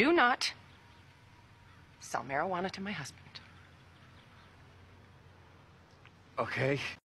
do not sell marijuana to my husband. Okay.